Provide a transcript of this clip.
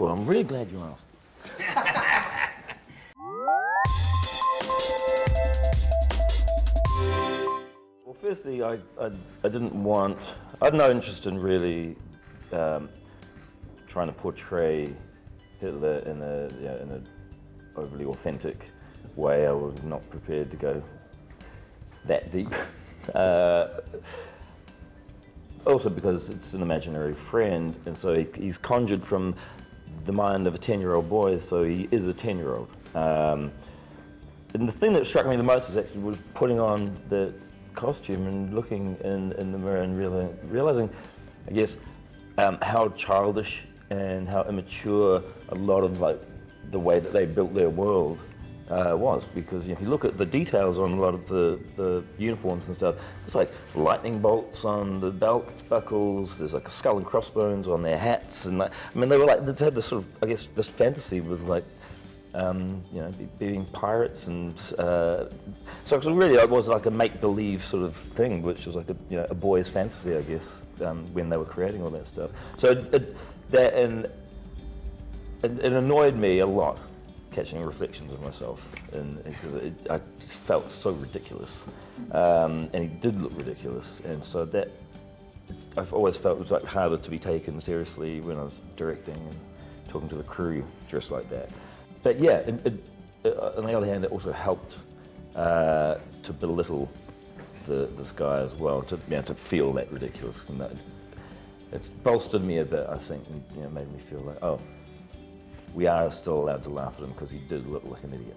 Well, I'm really glad you asked this. well, firstly, I, I, I, didn't want, I had no interest in really um, trying to portray Hitler in a, you know, in a overly authentic way. I was not prepared to go that deep. Uh, also because it's an imaginary friend, and so he, he's conjured from the mind of a 10-year-old boy, so he is a 10-year-old. Um, and the thing that struck me the most is actually was putting on the costume and looking in, in the mirror and realizing, realizing I guess, um, how childish and how immature a lot of like the way that they built their world uh, was because if you look at the details on a lot of the, the uniforms and stuff, it's like lightning bolts on the belt buckles. There's like a skull and crossbones on their hats, and like, I mean they were like they had this sort of I guess this fantasy with like um, you know being pirates and uh, so it really it was like a make believe sort of thing, which was like a you know a boy's fantasy I guess um, when they were creating all that stuff. So it, it, that and it, it annoyed me a lot catching reflections of myself, and because it, I felt so ridiculous, um, and it did look ridiculous, and so that I've always felt it was like harder to be taken seriously when I was directing and talking to the crew dressed like that. But yeah, it, it, uh, on the other hand, it also helped uh, to belittle the this guy as well, to you know, to feel that ridiculous, and that it bolstered me a bit, I think, and you know, made me feel like oh we are still allowed to laugh at him because he did look like an idiot.